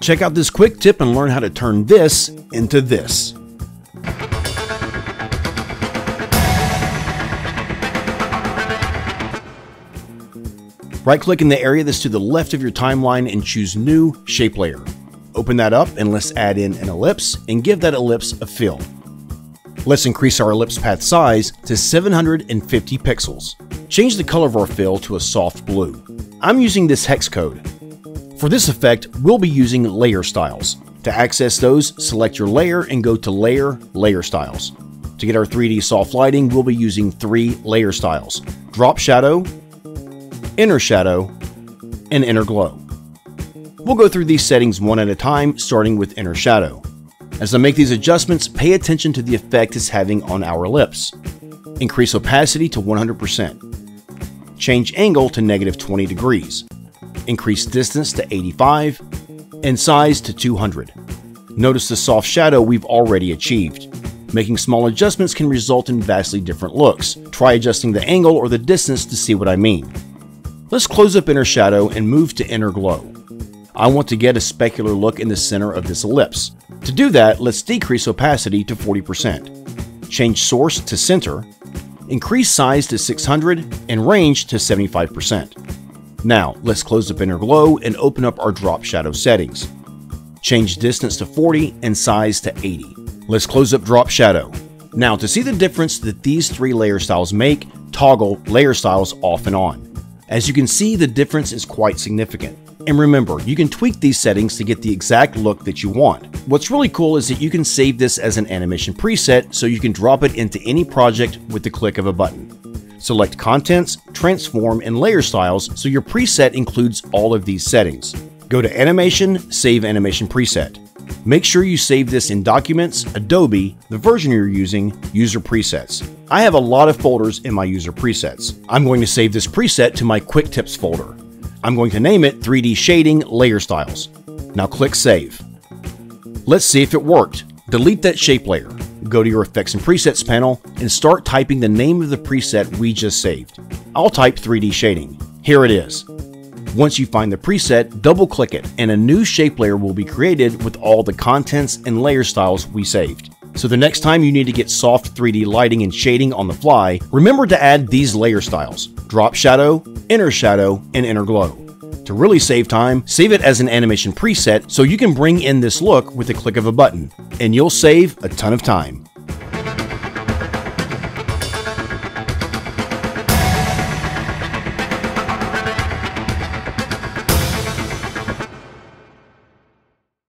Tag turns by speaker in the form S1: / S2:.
S1: Check out this quick tip and learn how to turn this into this. Right click in the area that's to the left of your timeline and choose New Shape Layer. Open that up and let's add in an ellipse and give that ellipse a fill. Let's increase our ellipse path size to 750 pixels. Change the color of our fill to a soft blue. I'm using this hex code. For this effect, we'll be using layer styles. To access those, select your layer and go to Layer, Layer Styles. To get our 3D soft lighting, we'll be using three layer styles. Drop Shadow, Inner Shadow, and Inner Glow. We'll go through these settings one at a time, starting with Inner Shadow. As I make these adjustments, pay attention to the effect it's having on our ellipse. Increase opacity to 100%. Change angle to negative 20 degrees. Increase distance to 85 and size to 200. Notice the soft shadow we've already achieved. Making small adjustments can result in vastly different looks. Try adjusting the angle or the distance to see what I mean. Let's close up inner shadow and move to inner glow. I want to get a specular look in the center of this ellipse. To do that, let's decrease opacity to 40%. Change source to center, increase size to 600, and range to 75%. Now, let's close up inner glow and open up our drop shadow settings. Change distance to 40 and size to 80. Let's close up drop shadow. Now, to see the difference that these three layer styles make, toggle layer styles off and on. As you can see, the difference is quite significant. And remember, you can tweak these settings to get the exact look that you want. What's really cool is that you can save this as an animation preset so you can drop it into any project with the click of a button. Select Contents, Transform, and Layer Styles so your preset includes all of these settings. Go to Animation, Save Animation Preset. Make sure you save this in Documents, Adobe, the version you're using, User Presets. I have a lot of folders in my User Presets. I'm going to save this preset to my Quick Tips folder. I'm going to name it 3D Shading Layer Styles. Now click Save. Let's see if it worked. Delete that shape layer go to your Effects and Presets panel and start typing the name of the preset we just saved. I'll type 3D Shading. Here it is. Once you find the preset, double click it and a new shape layer will be created with all the contents and layer styles we saved. So the next time you need to get soft 3D lighting and shading on the fly, remember to add these layer styles, drop shadow, inner shadow, and inner glow. To really save time, save it as an animation preset so you can bring in this look with the click of a button, and you'll save a ton of time.